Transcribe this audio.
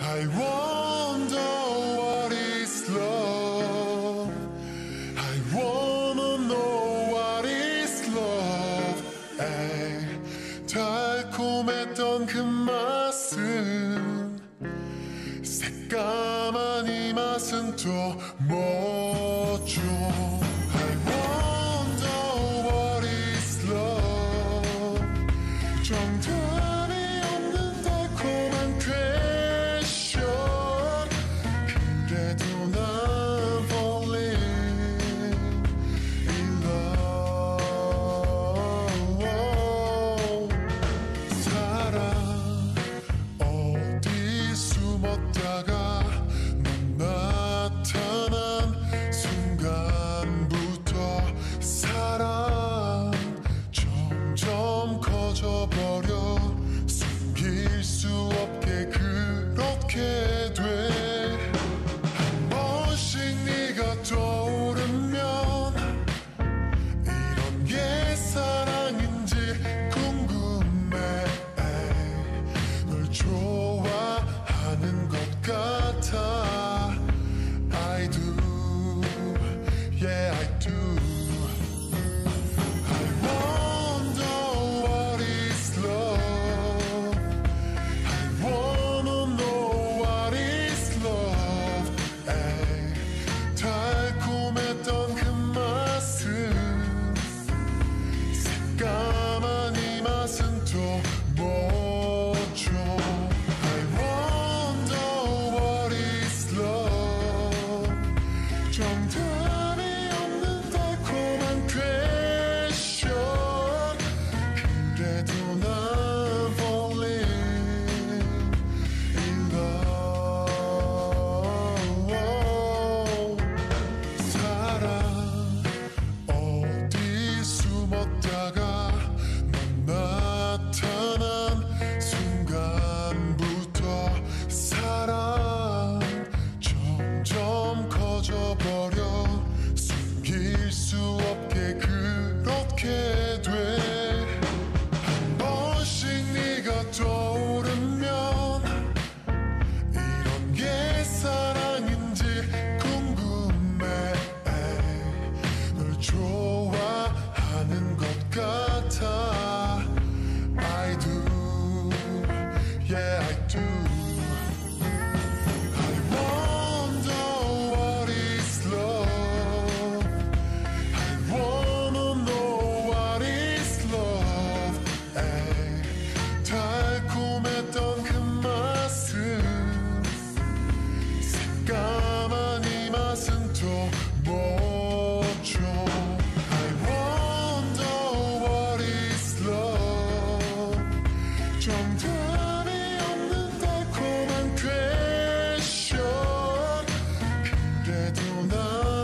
I wonder what is love. I wanna know what is love. 에이, 달콤했던 그 맛은 새까만 이 맛은 더 뭐. 걷다가 넌 순간부터 사랑 점점 커져버려 숨길 수 없게 그렇게 정답이 없는 달콤한 퀘션 그래도 난